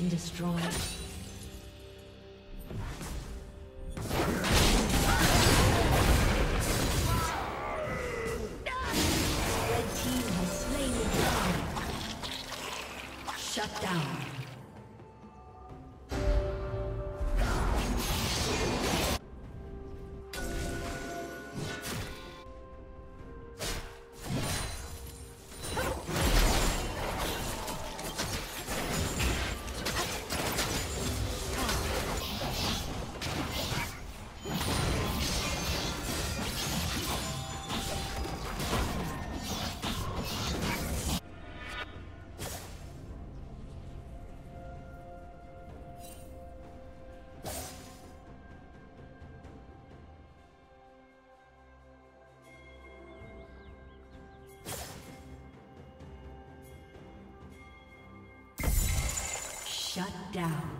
Been destroyed. Red team has slain the. Shut down. Down.